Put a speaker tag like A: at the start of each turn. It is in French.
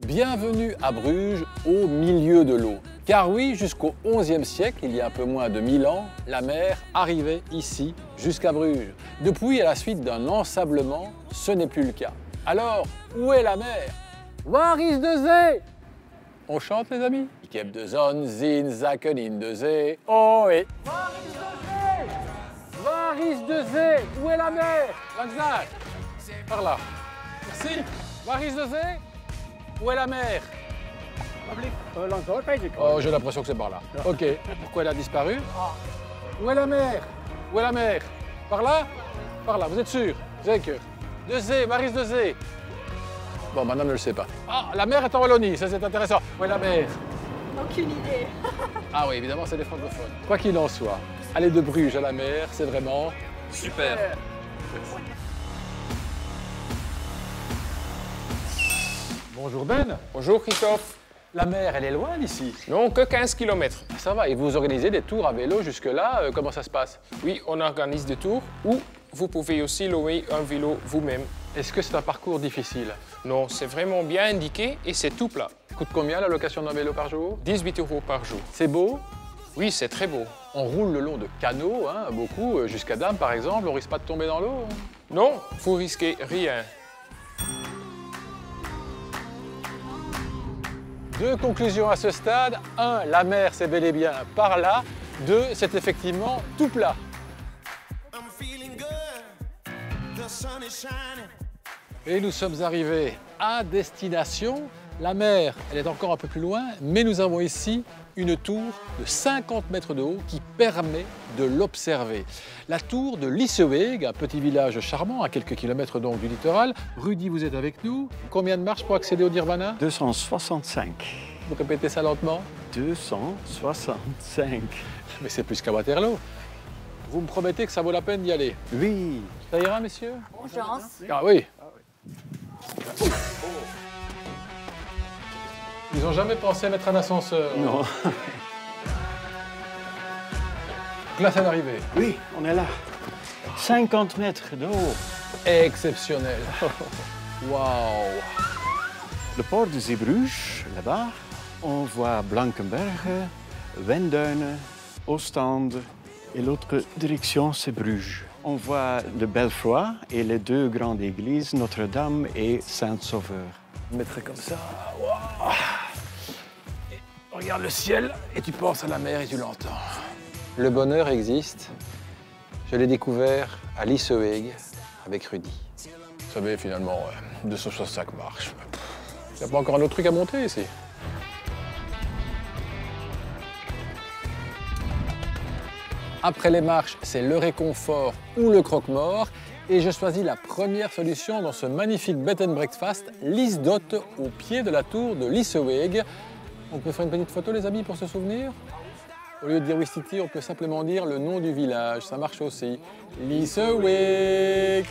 A: Bienvenue à Bruges, au milieu de l'eau. Car oui, jusqu'au XIe siècle, il y a un peu moins de 1000 ans, la mer arrivait ici, jusqu'à Bruges. Depuis, à la suite d'un ensablement, ce n'est plus le cas. Alors, où est la mer? Waar is de zee On chante, les amis? Ik heb de zon zien zakken in de zee. Oh, et Waar is de zee Waar is de zee Où est la mer? Langs. Par là. Merci. Waar is de zee Où est la mer
B: Euh.
A: Oh, j'ai l'impression que c'est par là. Ok. Pourquoi elle a disparu Où est la mer Où est la mer Par là Par là, vous êtes sûr Zeker. De zee, waar is de zee Bon, maintenant, on ne le sait pas. Ah, la mer est en Wallonie, ça c'est intéressant. Où est la mer
C: Aucune idée.
A: Ah oui, évidemment, c'est des francophones. Quoi qu'il en soit, aller de Bruges à la mer, c'est vraiment
D: Super.
A: Bonjour Ben.
D: Bonjour Christophe.
A: La mer, elle est loin d'ici.
D: Non, que 15 km.
A: Ça va, et vous organisez des tours à vélo jusque-là, euh, comment ça se passe?
D: Oui, on organise des tours ou vous pouvez aussi louer un vélo vous-même.
A: Est-ce que c'est un parcours difficile?
D: Non, c'est vraiment bien indiqué et c'est tout plat.
A: Coûte combien la location d'un vélo par jour?
D: 18 euros par jour.
A: C'est beau?
D: Oui, c'est très beau.
A: On roule le long de canaux, hein, beaucoup, euh, jusqu'à Dame par exemple, on risque pas de tomber dans l'eau hein?
D: Non, vous risquez rien.
A: Deux conclusions à ce stade. Un, la mer c'est bel et bien par là. Deux, c'est effectivement tout plat. Et nous sommes arrivés à destination. La mer, elle est encore un peu plus loin, mais nous avons ici une tour de 50 mètres de haut qui permet de l'observer. La tour de Lisseweg, un petit village charmant à quelques kilomètres donc du littoral. Rudy, vous êtes avec nous. Combien de marches pour accéder au Nirvana?
B: 265.
A: Vous répétez ça lentement
B: 265.
A: Mais c'est plus qu'à Waterloo. Vous me promettez que ça vaut la peine d'y aller.
B: Oui.
A: Ça ira, messieurs?
C: Bonne chance.
A: Ah oui. Ils n'ont jamais pensé à mettre un ascenseur.
B: Non.
A: Là, c'est l'arrivée.
B: Oui, on est là. 50 mètres de haut.
A: Exceptionnel. Waouh.
B: Le port de Zeebrugge, là-bas, on voit Blankenberge, Wenduinen, Ostende et l'autre direction, c'est Bruges. On voit le Belfroy et les deux grandes églises, Notre-Dame et Saint-Sauveur.
A: Je mettrai comme ça. Waouh. Et Regarde le ciel et tu penses à la mer et tu l'entends. Le bonheur existe. Je l'ai découvert à Lisseweg avec Rudy. Vous savez, finalement, ouais, 265 marches. Il n'y a pas encore un autre truc à monter ici. Après les marches, c'est le réconfort ou le croque-mort. Et je choisis la première solution dans ce magnifique bed and breakfast, Lisdot, au pied de la tour de Lisseweg. On peut faire une petite photo, les amis, pour se souvenir Au lieu de dire Wistiti, on peut simplement dire le nom du village. Ça marche aussi. Lisseweg